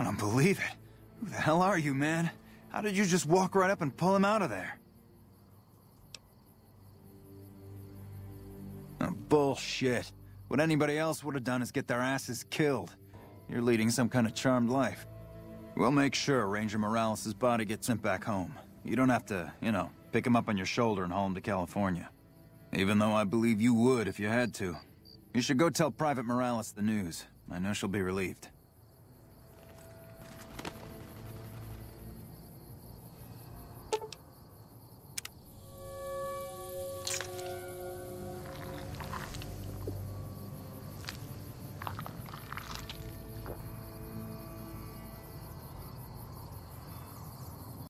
I don't believe it. Who the hell are you, man? How did you just walk right up and pull him out of there? Oh, bullshit. What anybody else would have done is get their asses killed. You're leading some kind of charmed life. We'll make sure Ranger Morales' body gets sent back home. You don't have to, you know, pick him up on your shoulder and haul him to California. Even though I believe you would if you had to. You should go tell Private Morales the news. I know she'll be relieved.